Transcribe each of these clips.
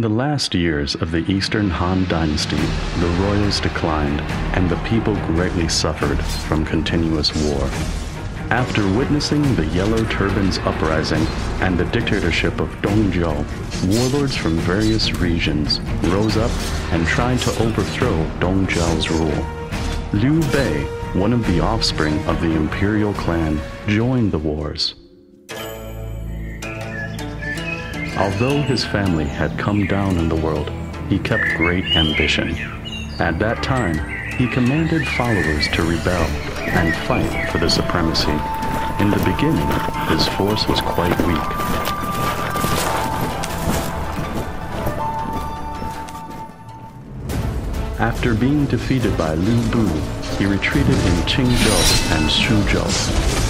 the last years of the Eastern Han Dynasty, the royals declined and the people greatly suffered from continuous war. After witnessing the Yellow Turbans uprising and the dictatorship of Dong Zhuo, warlords from various regions rose up and tried to overthrow Dong Zhuo's rule. Liu Bei, one of the offspring of the imperial clan, joined the wars. Although his family had come down in the world, he kept great ambition. At that time, he commanded followers to rebel and fight for the supremacy. In the beginning, his force was quite weak. After being defeated by Lu Bu, he retreated in Qingzhou and Suzhou.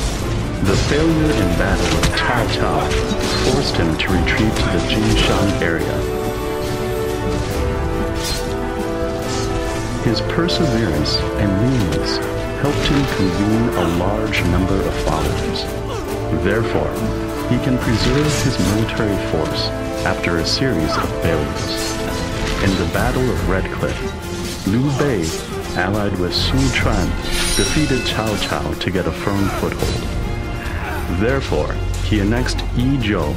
The failure in battle of Cao Cao forced him to retreat to the Jinshan area. His perseverance and meanness helped him convene a large number of followers. Therefore, he can preserve his military force after a series of failures. In the Battle of Red Cliff, Liu Bei, allied with Sun Quan, defeated Cao Cao to get a firm foothold. Therefore, he annexed Yizhou,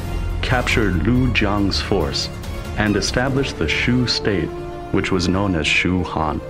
captured Liu Zhang's force, and established the Shu state, which was known as Shu Han.